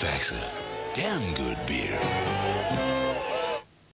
Faxa. damn good beer.